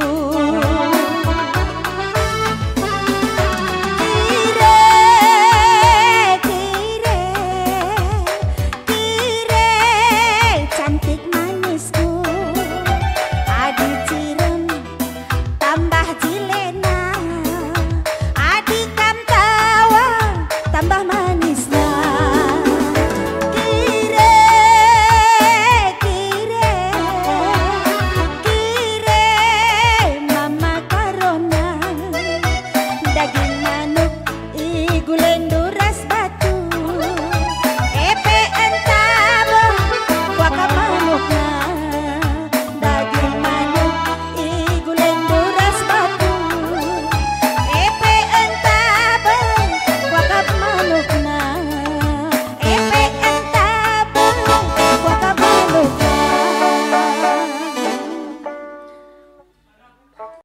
Jesus.